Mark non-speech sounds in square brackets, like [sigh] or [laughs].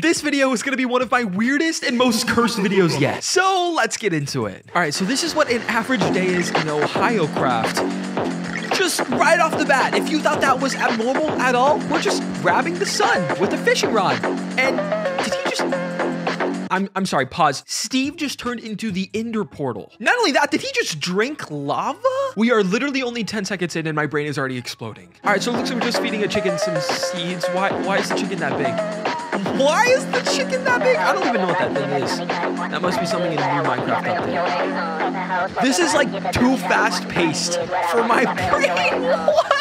This video is gonna be one of my weirdest and most cursed videos yet. So let's get into it. All right, so this is what an average day is in Ohio Craft. Just right off the bat, if you thought that was abnormal at all, we're just grabbing the sun with a fishing rod. And did he just I'm, I'm sorry, pause. Steve just turned into the Ender portal. Not only that, did he just drink lava? We are literally only 10 seconds in and my brain is already exploding. All right, so it looks like we're just feeding a chicken some seeds. Why, why is the chicken that big? Why is the chicken that big? I don't even know what that thing is. That must be something in a new Minecraft update. This is like too fast paced for my [laughs] brain. [laughs] What?